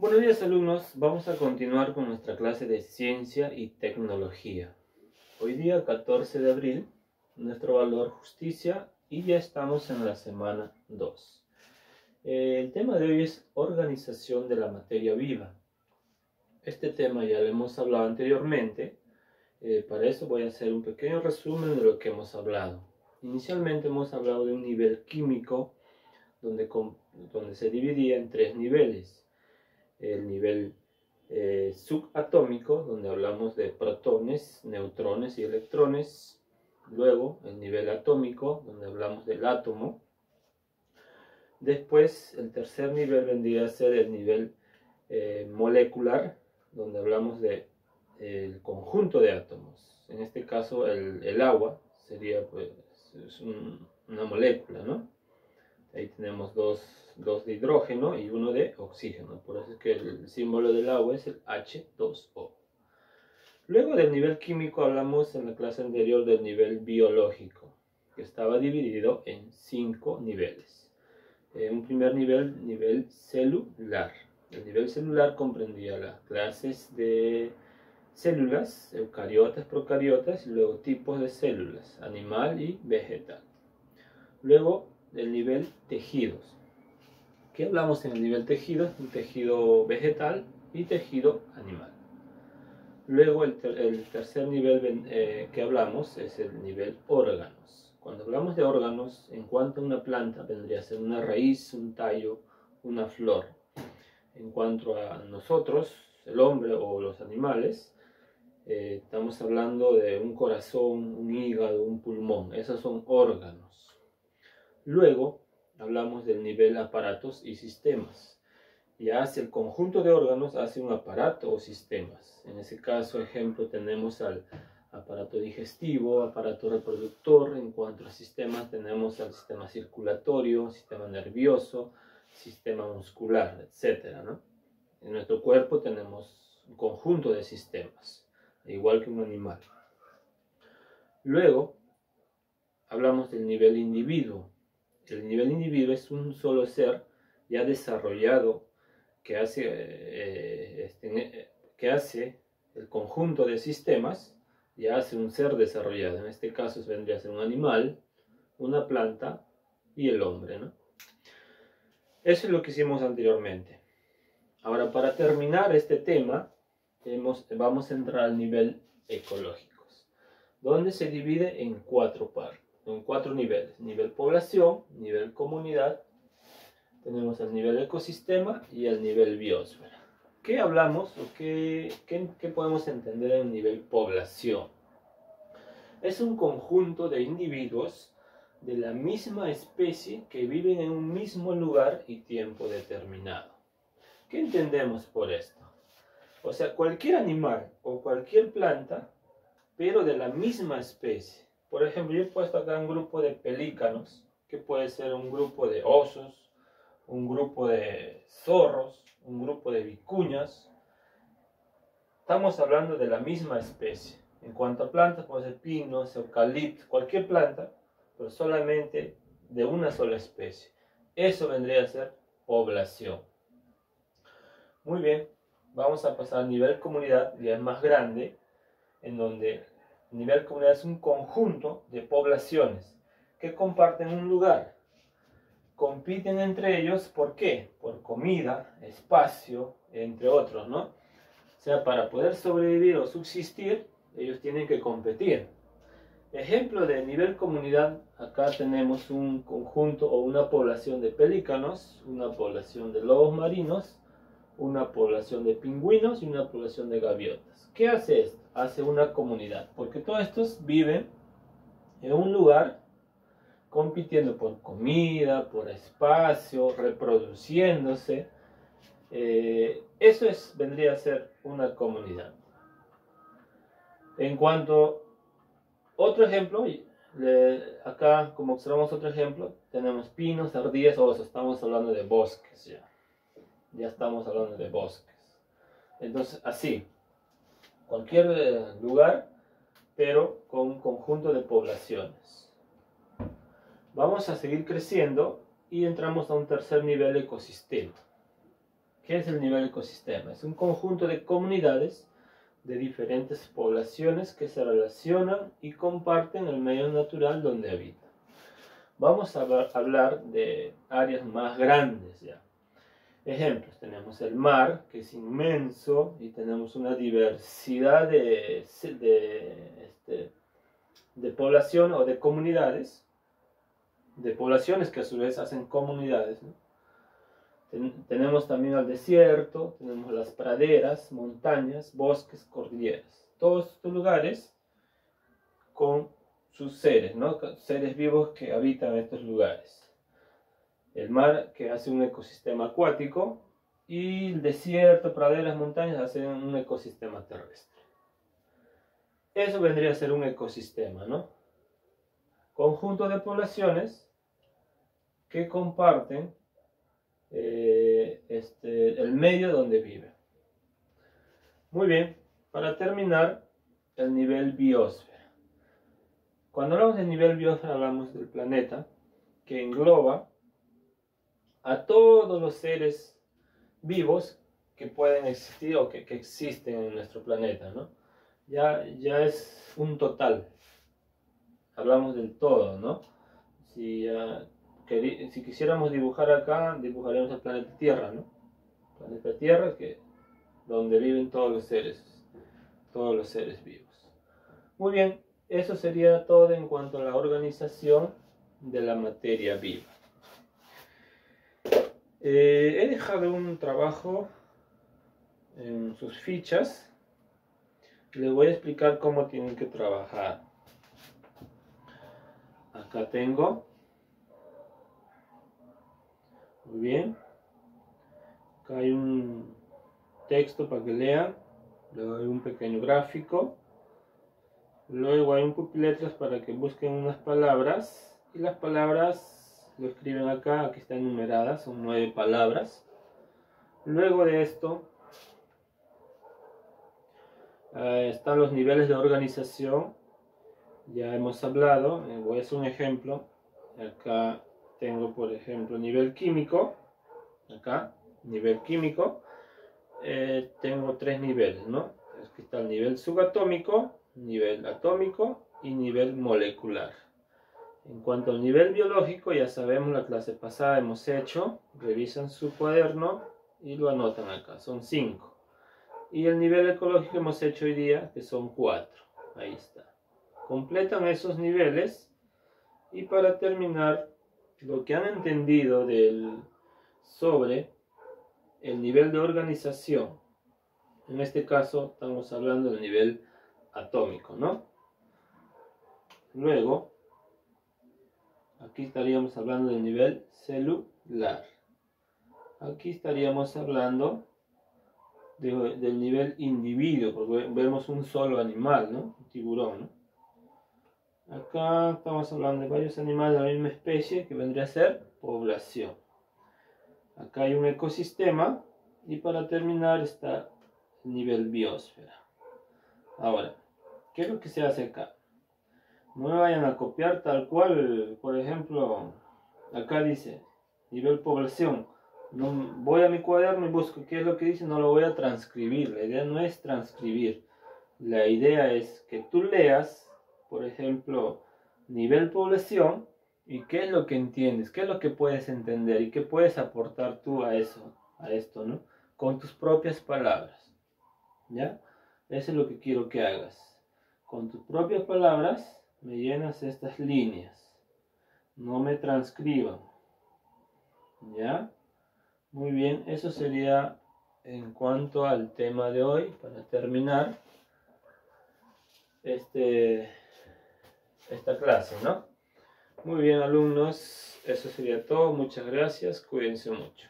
Buenos días alumnos, vamos a continuar con nuestra clase de ciencia y tecnología. Hoy día 14 de abril, nuestro valor justicia y ya estamos en la semana 2. El tema de hoy es organización de la materia viva. Este tema ya lo hemos hablado anteriormente, eh, para eso voy a hacer un pequeño resumen de lo que hemos hablado. Inicialmente hemos hablado de un nivel químico donde, donde se dividía en tres niveles el nivel eh, subatómico, donde hablamos de protones, neutrones y electrones. Luego el nivel atómico, donde hablamos del átomo. Después el tercer nivel vendría a ser el nivel eh, molecular, donde hablamos del el conjunto de átomos. En este caso el, el agua sería pues una molécula, ¿no? Ahí tenemos dos, de hidrógeno y uno de oxígeno. Por eso es que el símbolo del agua es el H2O. Luego del nivel químico hablamos en la clase anterior del nivel biológico, que estaba dividido en cinco niveles. Eh, un primer nivel, nivel celular. El nivel celular comprendía las clases de células, eucariotas, procariotas, y luego tipos de células, animal y vegetal. Luego del nivel tejidos. ¿Qué hablamos en el nivel tejidos? Un tejido vegetal y tejido animal. Luego el, tercer nivel eh, que hablamos es el nivel órganos. Cuando hablamos de órganos, en cuanto a una planta, vendría a ser una raíz, un tallo, una flor. En cuanto a nosotros, el hombre o los animales, eh, estamos hablando de un corazón, un hígado, un pulmón. Esos son órganos. Luego hablamos del nivel aparatos y sistemas. Ya hace el conjunto de órganos hace un aparato o sistemas. En ese caso, ejemplo, tenemos al aparato digestivo, aparato reproductor. En cuanto a sistemas, tenemos al sistema circulatorio, sistema nervioso, sistema muscular, etc. En nuestro cuerpo tenemos un conjunto de sistemas, igual que un animal. Luego, hablamos del nivel individuo. El nivel individuo es un solo ser ya desarrollado que hace, eh, este, que hace el conjunto de sistemas, ya hace un ser desarrollado. En este caso vendría a ser un animal, una planta y el hombre. Eso es lo que hicimos anteriormente. Ahora, para terminar este tema, vamos a entrar al nivel ecológico, donde se divide en cuatro partes en cuatro niveles. Nivel población, nivel comunidad, tenemos el nivel ecosistema y el nivel biosfera. ¿Qué hablamos o qué, qué, podemos entender en nivel población? Es un conjunto de individuos de la misma especie que viven en un mismo lugar y tiempo determinado. ¿Qué entendemos por esto? O sea, cualquier animal o cualquier planta, pero de la misma especie, por ejemplo, yo he puesto acá un grupo de pelícanos, que puede ser un grupo de osos, un grupo de zorros, un grupo de vicuñas. Estamos hablando de la misma especie. En cuanto a plantas, puede ser pinos, eucalipto, cualquier planta, pero solamente de una sola especie. Eso vendría a ser población. Muy bien, vamos a pasar a nivel comunidad, ya es más grande, en donde nivel comunidad es un conjunto de poblaciones que comparten un lugar. Compiten entre ellos, ¿por qué? Por comida, espacio, entre otros, ¿no? O sea, para poder sobrevivir o subsistir, ellos tienen que competir. Ejemplo de nivel comunidad, acá tenemos un conjunto o una población de pelícanos, una población de lobos marinos, una población de pingüinos y una población de gaviotas. ¿Qué hace esto? Hace una comunidad, porque todos estos viven en un lugar compitiendo por comida, por espacio, reproduciéndose. Eh, eso es, vendría a ser una comunidad. En cuanto otro ejemplo, acá como observamos otro ejemplo, tenemos pinos, ardillas, osos, estamos hablando de bosques ya ya estamos hablando de bosques. Entonces, así, cualquier eh, lugar, pero con un conjunto de poblaciones. Vamos a seguir creciendo y entramos a un tercer nivel ecosistema. ¿Qué es el nivel ecosistema? Es un conjunto de comunidades de diferentes poblaciones que se relacionan y comparten el medio natural donde habitan. Vamos a hablar de áreas más grandes ya. Ejemplos, tenemos el mar, que es inmenso, y tenemos una diversidad de, de, este, población o de comunidades, de poblaciones que a su vez hacen comunidades. tenemos también el desierto, tenemos las praderas, montañas, bosques, cordilleras. Todos estos lugares con sus seres, ¿no? seres vivos que habitan estos lugares. El mar que hace un ecosistema acuático y el desierto, praderas, montañas hacen un ecosistema terrestre. Eso vendría a ser un ecosistema, ¿no? Conjunto de poblaciones que comparten eh, este, el medio donde viven. Muy bien, para terminar, el nivel biosfera. Cuando hablamos del nivel biosfera hablamos del planeta que engloba a todos los seres vivos que pueden existir o que, existen en nuestro planeta, ¿no? Ya, ya es un total. Hablamos del todo, ¿no? Si, si quisiéramos dibujar acá, dibujaremos el planeta Tierra, ¿no? Planeta Tierra, que, donde viven todos los seres, todos los seres vivos. Muy bien, eso sería todo en cuanto a la organización de la materia viva. Eh, he dejado un trabajo en sus fichas. Les voy a explicar cómo tienen que trabajar. Acá tengo. Muy bien. Acá hay un texto para que lean. Luego hay un pequeño gráfico. Luego hay un pupiletras para que busquen unas palabras. Y las palabras lo escriben acá, aquí están numeradas, son nueve palabras. Luego de esto eh, están los niveles de organización, ya hemos hablado, eh, voy a hacer un ejemplo. Acá tengo, por ejemplo, nivel químico, acá, nivel químico. Eh, tengo tres niveles, ¿no? Aquí está el nivel subatómico, nivel atómico y nivel molecular. En cuanto al nivel biológico, ya sabemos, la clase pasada hemos hecho, revisan su cuaderno y lo anotan acá, son 5. Y el nivel ecológico hemos hecho hoy día, que son 4. Ahí está. Completan esos niveles y para terminar, lo que han entendido del, sobre el nivel de organización, en este caso estamos hablando del nivel atómico, ¿no? Luego, Aquí estaríamos hablando del nivel celular. Aquí estaríamos hablando del nivel individuo, porque vemos un solo animal, ¿no? Un tiburón, ¿no? Acá estamos hablando de varios animales de la misma especie, que vendría a ser población. Acá hay un ecosistema y para terminar está el nivel biosfera. Ahora, ¿qué es lo que se hace acá? No me vayan a copiar tal cual, por ejemplo, acá dice nivel población. No, voy a mi cuaderno y busco qué es lo que dice, no lo voy a transcribir. La idea no es transcribir. La idea es que tú leas, por ejemplo, nivel población y qué es lo que entiendes, qué es lo que puedes entender y qué puedes aportar tú a eso, a esto, ¿no? Con tus propias palabras. ¿Ya? Eso es lo que quiero que hagas. Con tus propias palabras me llenas estas líneas. No me transcriban. ¿Ya? Muy bien, eso sería en cuanto al tema de hoy, para terminar este, esta clase, ¿no? Muy bien, alumnos, eso sería todo. Muchas gracias, cuídense mucho.